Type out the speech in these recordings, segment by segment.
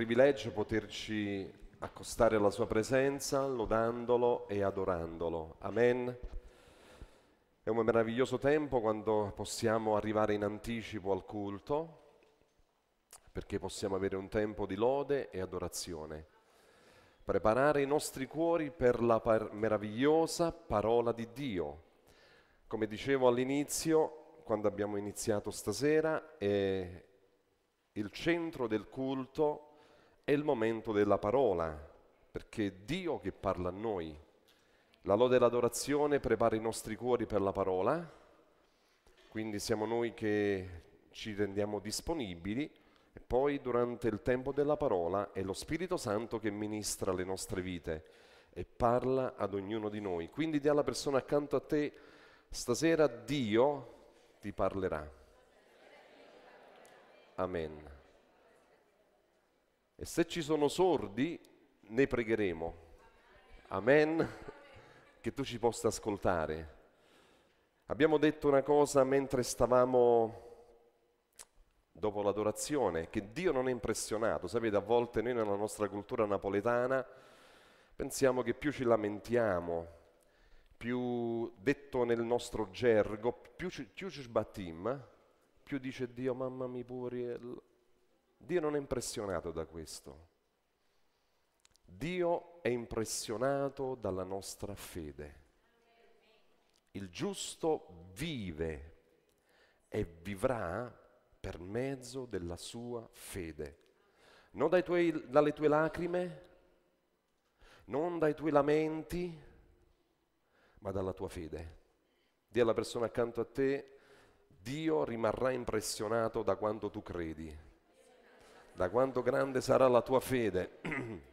privilegio poterci accostare alla sua presenza, lodandolo e adorandolo. Amen. È un meraviglioso tempo quando possiamo arrivare in anticipo al culto, perché possiamo avere un tempo di lode e adorazione. Preparare i nostri cuori per la par- meravigliosa parola di Dio. Come dicevo all'inizio, quando abbiamo iniziato stasera, è il centro del culto è il momento della parola, perché è Dio che parla a noi. La lode e l'adorazione prepara i nostri cuori per la parola, quindi siamo noi che ci rendiamo disponibili e poi durante il tempo della parola è lo Spirito Santo che ministra le nostre vite e parla ad ognuno di noi. Quindi di alla persona accanto a te, stasera Dio ti parlerà. Amen. E se ci sono sordi, ne pregheremo. Amen. Che tu ci possa ascoltare. Abbiamo detto una cosa mentre stavamo dopo l'adorazione, che Dio non è impressionato. Sapete, a volte noi nella nostra cultura napoletana pensiamo che più ci lamentiamo, più detto nel nostro gergo, più ci, più ci sbattim, più dice Dio, mamma mi pure. Dio non è impressionato da questo. Dio è impressionato dalla nostra fede. Il giusto vive e vivrà per mezzo della sua fede. Non tuoi, dalle tue lacrime, non dai tuoi lamenti, ma dalla tua fede. Dì alla persona accanto a te, Dio rimarrà impressionato da quanto tu credi, da quanto grande sarà la tua fede.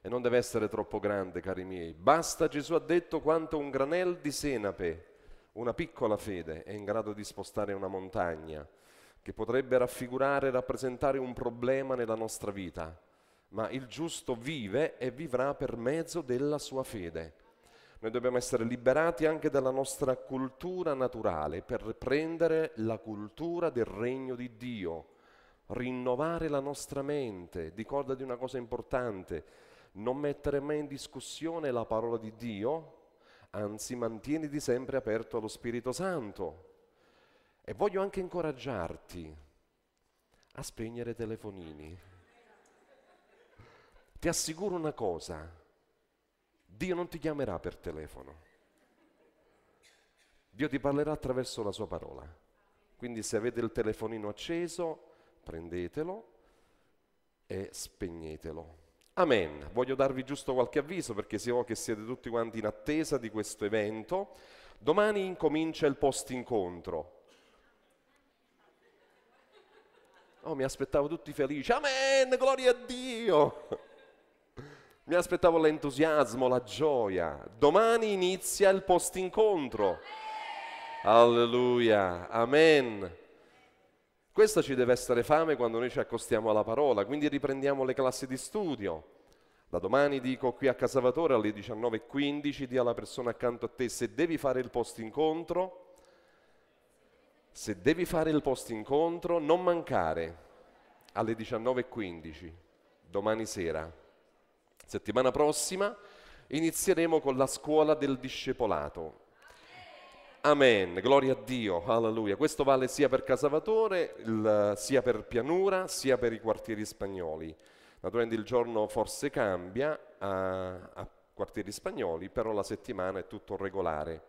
e non deve essere troppo grande, cari miei. Basta, Gesù ha detto, quanto un granel di senape, una piccola fede, è in grado di spostare una montagna, che potrebbe raffigurare e rappresentare un problema nella nostra vita. Ma il giusto vive e vivrà per mezzo della sua fede. Noi dobbiamo essere liberati anche dalla nostra cultura naturale per prendere la cultura del regno di Dio, rinnovare la nostra mente. Ricordati una cosa importante, non mettere mai in discussione la parola di Dio, anzi mantieniti sempre aperto allo Spirito Santo. E voglio anche incoraggiarti a spegnere telefonini. Ti assicuro una cosa, Dio non ti chiamerà per telefono. Dio ti parlerà attraverso la sua parola. Quindi se avete il telefonino acceso, prendetelo e spegnetelo. Amen. Voglio darvi giusto qualche avviso perché so che siete tutti quanti in attesa di questo evento. Domani incomincia il post incontro. Oh, mi aspettavo tutti felici. Amen, gloria a Dio. Mi aspettavo l'entusiasmo, la gioia. Domani inizia il post incontro. Alleluia, amen. Questa ci deve essere fame quando noi ci accostiamo alla parola, quindi riprendiamo le classi di studio. Da domani dico qui a Casavatore alle 19.15, di alla persona accanto a te se devi fare il post incontro, se devi fare il post incontro, non mancare alle 19.15, domani sera. Settimana prossima inizieremo con la scuola del discepolato. Amen, gloria a Dio, alleluia. Questo vale sia per Casavatore, il, sia per Pianura, sia per i quartieri spagnoli. Naturalmente il giorno forse cambia a, a quartieri spagnoli, però la settimana è tutto regolare.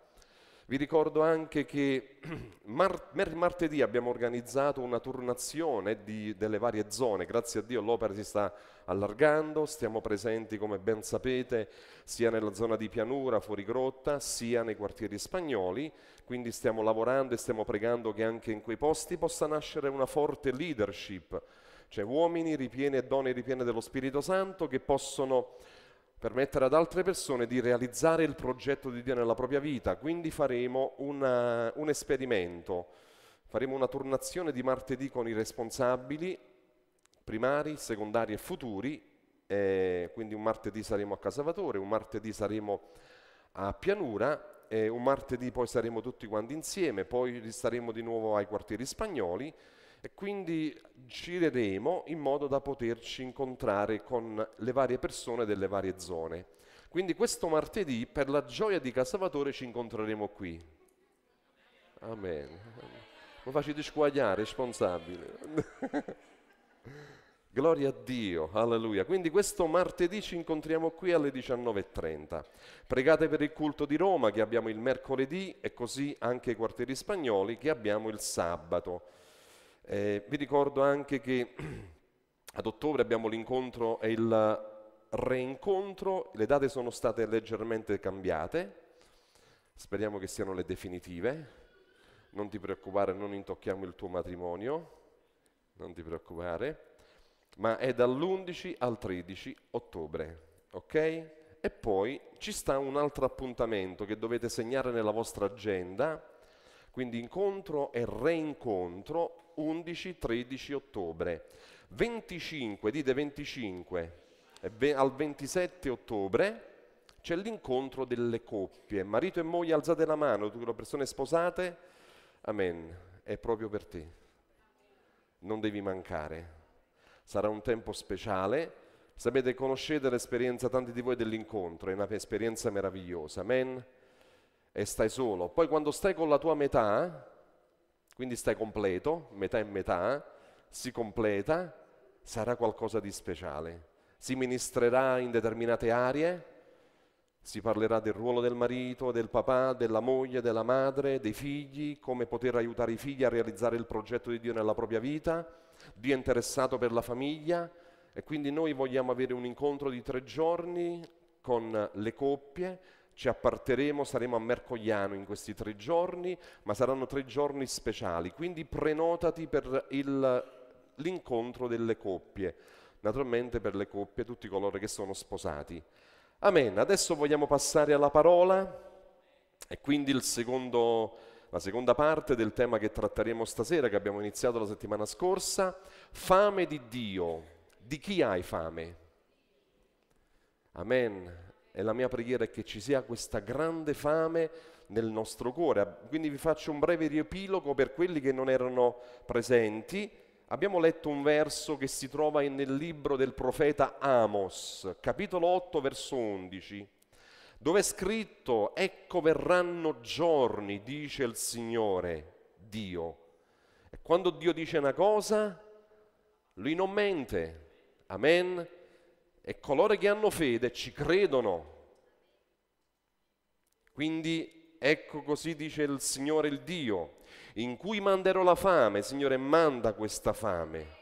Vi ricordo anche che mar- martedì abbiamo organizzato una turnazione di, delle varie zone, grazie a Dio l'opera si sta allargando, stiamo presenti come ben sapete sia nella zona di pianura, fuori grotta, sia nei quartieri spagnoli, quindi stiamo lavorando e stiamo pregando che anche in quei posti possa nascere una forte leadership, cioè uomini ripieni e donne ripiene dello Spirito Santo che possono permettere ad altre persone di realizzare il progetto di Dio nella propria vita. Quindi faremo una, un esperimento, faremo una turnazione di martedì con i responsabili primari, secondari e futuri, eh, quindi un martedì saremo a Casavatore, un martedì saremo a Pianura, eh, un martedì poi saremo tutti quanti insieme, poi staremo di nuovo ai quartieri spagnoli e quindi gireremo in modo da poterci incontrare con le varie persone delle varie zone. Quindi questo martedì per la gioia di Casavatore ci incontreremo qui. Amen. Mi facete squagliare, responsabile. Gloria a Dio, alleluia. Quindi questo martedì ci incontriamo qui alle 19.30. Pregate per il culto di Roma che abbiamo il mercoledì e così anche i quartieri spagnoli che abbiamo il sabato. Eh, vi ricordo anche che ad ottobre abbiamo l'incontro e il reincontro, le date sono state leggermente cambiate, speriamo che siano le definitive. Non ti preoccupare, non intocchiamo il tuo matrimonio, non ti preoccupare. Ma è dall'11 al 13 ottobre, ok? E poi ci sta un altro appuntamento che dovete segnare nella vostra agenda, quindi incontro e reincontro 11-13 ottobre. 25, dite 25, al 27 ottobre c'è l'incontro delle coppie. Marito e moglie alzate la mano, tutte le persone sposate, amen, è proprio per te. Non devi mancare sarà un tempo speciale. Sapete, conoscete l'esperienza, tanti di voi, dell'incontro, è un'esperienza meravigliosa, amen? E stai solo. Poi quando stai con la tua metà, quindi stai completo, metà e metà, si completa, sarà qualcosa di speciale. Si ministrerà in determinate aree, si parlerà del ruolo del marito, del papà, della moglie, della madre, dei figli, come poter aiutare i figli a realizzare il progetto di Dio nella propria vita Dio è interessato per la famiglia e quindi noi vogliamo avere un incontro di tre giorni con le coppie, ci apparteremo, saremo a Mercogliano in questi tre giorni, ma saranno tre giorni speciali, quindi prenotati per l'incontro delle coppie, naturalmente per le coppie, tutti coloro che sono sposati. Amen. Adesso vogliamo passare alla parola e quindi secondo la seconda parte del tema che tratteremo stasera, che abbiamo iniziato la settimana scorsa, fame di Dio. Di chi hai fame? Amen. E la mia preghiera è che ci sia questa grande fame nel nostro cuore. Quindi vi faccio un breve riepilogo per quelli che non erano presenti. Abbiamo letto un verso che si trova nel libro del profeta Amos, capitolo 8, verso 11 dove è scritto, ecco verranno giorni, dice il Signore, Dio. E quando Dio dice una cosa, Lui non mente. Amen. E coloro che hanno fede ci credono. Quindi ecco così dice il Signore il Dio, in cui manderò la fame, Signore manda questa fame.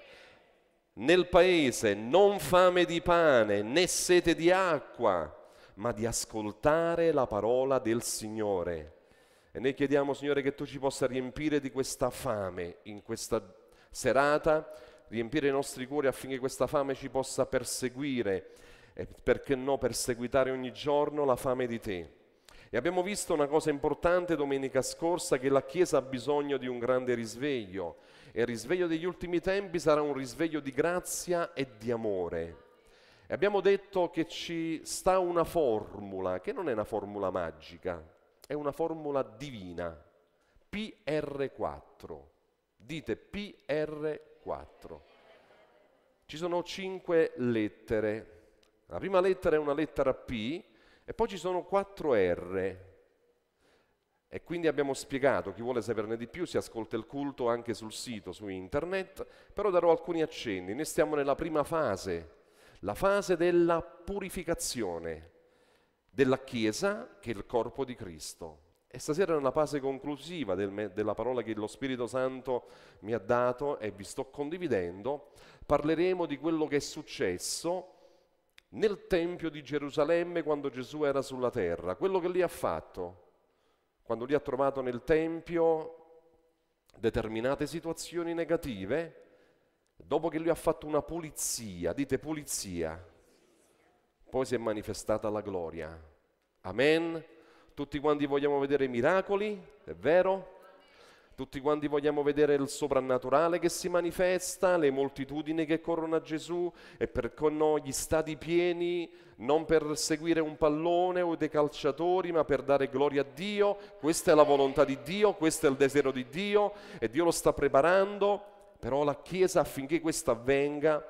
Nel paese non fame di pane né sete di acqua, ma di ascoltare la parola del Signore. E noi chiediamo, Signore, che tu ci possa riempire di questa fame in questa serata, riempire i nostri cuori affinché questa fame ci possa perseguire e perché no perseguitare ogni giorno la fame di te. E abbiamo visto una cosa importante domenica scorsa, che la Chiesa ha bisogno di un grande risveglio e il risveglio degli ultimi tempi sarà un risveglio di grazia e di amore. E abbiamo detto che ci sta una formula, che non è una formula magica, è una formula divina, PR4. Dite PR4. Ci sono cinque lettere. La prima lettera è una lettera P e poi ci sono quattro R. E quindi abbiamo spiegato, chi vuole saperne di più si ascolta il culto anche sul sito, su internet, però darò alcuni accenni. Noi stiamo nella prima fase la fase della purificazione della Chiesa che è il corpo di Cristo. E stasera nella fase conclusiva del, della parola che lo Spirito Santo mi ha dato e vi sto condividendo, parleremo di quello che è successo nel Tempio di Gerusalemme quando Gesù era sulla terra, quello che lì ha fatto, quando lì ha trovato nel Tempio determinate situazioni negative, dopo che lui ha fatto una pulizia, dite pulizia, poi si è manifestata la gloria. Amen. Tutti quanti vogliamo vedere miracoli, è vero? Tutti quanti vogliamo vedere il soprannaturale che si manifesta, le moltitudini che corrono a Gesù e per no, gli stati pieni, non per seguire un pallone o dei calciatori, ma per dare gloria a Dio. Questa è la volontà di Dio, questo è il desiderio di Dio e Dio lo sta preparando però la Chiesa affinché questo avvenga